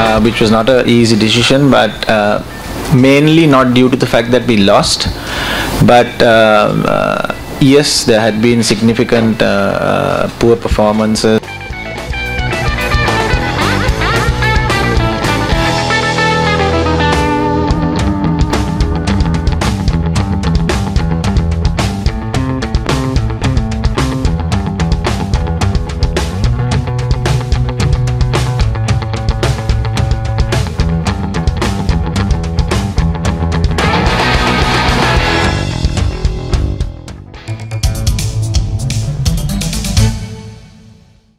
uh, which was not an easy decision, but uh, mainly not due to the fact that we lost, but uh, uh, yes, there had been significant uh, poor performances.